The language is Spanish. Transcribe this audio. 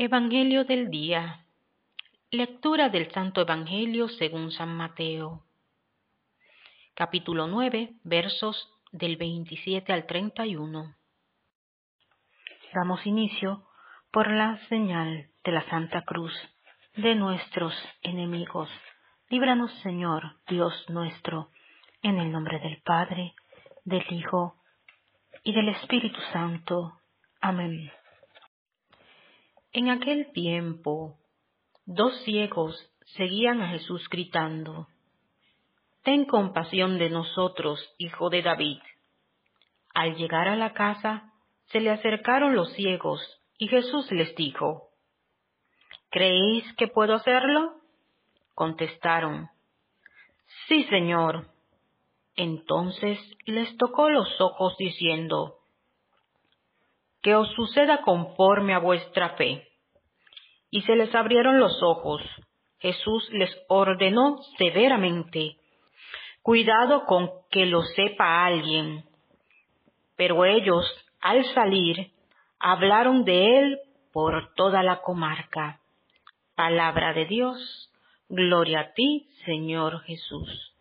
Evangelio del día. Lectura del Santo Evangelio según San Mateo. Capítulo 9, versos del 27 al 31. Damos inicio por la señal de la Santa Cruz de nuestros enemigos. Líbranos, Señor, Dios nuestro, en el nombre del Padre, del Hijo y del Espíritu Santo. Amén. En aquel tiempo, dos ciegos seguían a Jesús gritando, Ten compasión de nosotros, hijo de David. Al llegar a la casa, se le acercaron los ciegos, y Jesús les dijo, ¿Creéis que puedo hacerlo? Contestaron, Sí, Señor. Entonces les tocó los ojos diciendo, Que os suceda conforme a vuestra fe y se les abrieron los ojos. Jesús les ordenó severamente, cuidado con que lo sepa alguien. Pero ellos, al salir, hablaron de él por toda la comarca. Palabra de Dios, gloria a ti, Señor Jesús.